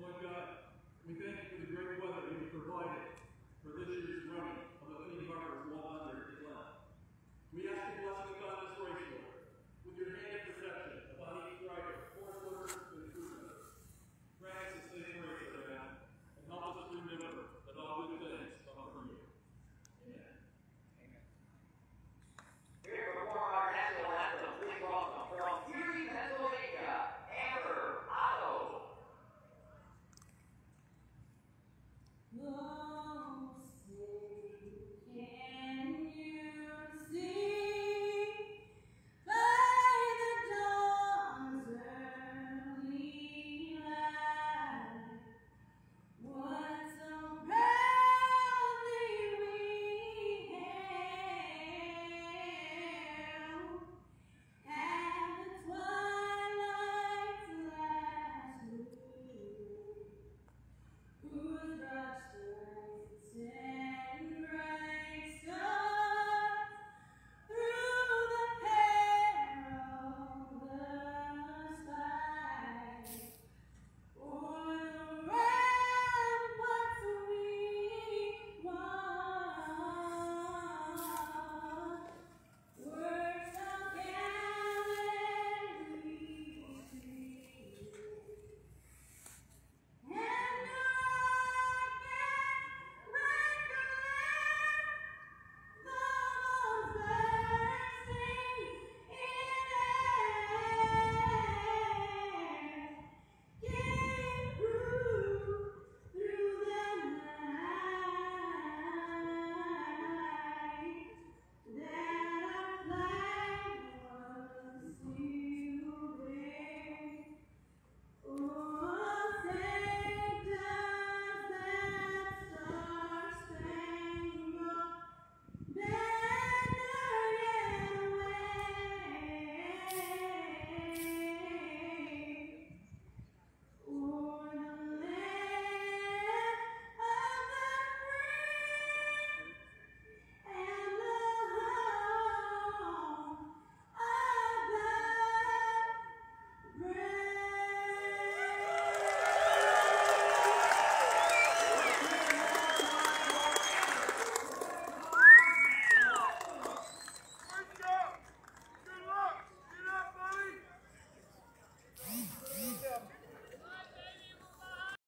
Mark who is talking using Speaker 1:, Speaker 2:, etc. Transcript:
Speaker 1: Lord God, we thank you for the great weather you've provided for this year's